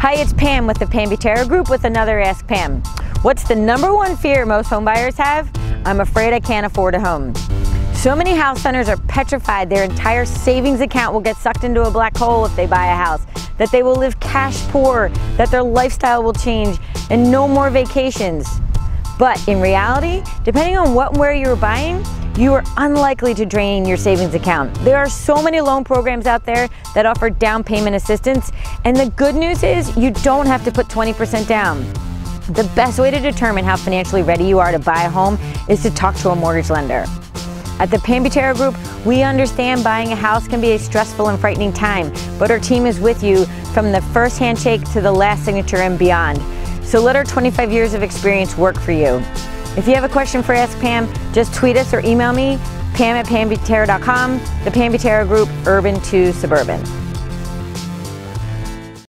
Hi, it's Pam with the Pam Butera Group with another Ask Pam. What's the number one fear most homebuyers have? I'm afraid I can't afford a home. So many house hunters are petrified their entire savings account will get sucked into a black hole if they buy a house, that they will live cash poor, that their lifestyle will change, and no more vacations. But in reality, depending on what and where you're buying, you are unlikely to drain your savings account. There are so many loan programs out there that offer down payment assistance, and the good news is you don't have to put 20% down. The best way to determine how financially ready you are to buy a home is to talk to a mortgage lender. At the Pam Butera Group, we understand buying a house can be a stressful and frightening time, but our team is with you from the first handshake to the last signature and beyond. So let our 25 years of experience work for you. If you have a question for Ask Pam, just tweet us or email me, pam at pambutera.com, the Pam Butera Group, urban to suburban.